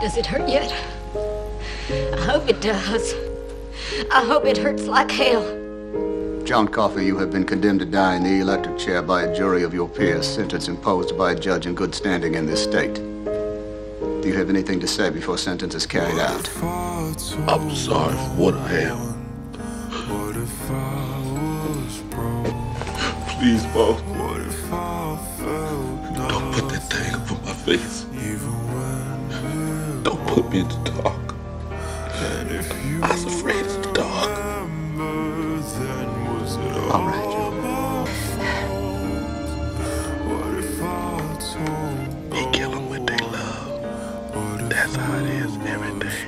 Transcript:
Does it hurt yet? I hope it does. I hope it hurts like hell. John Coffey, you have been condemned to die in the electric chair by a jury of your peers, sentence imposed by a judge in good standing in this state. Do you have anything to say before sentence is carried out? I'm sorry for what I am. Please, boss. Don't put that thing up over my face. Don't put me in the dark. I was afraid of the dark. All right, John. He kill them with their love. That's how it is every day.